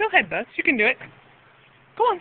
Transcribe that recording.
Go ahead, Buzz. You can do it. Go on.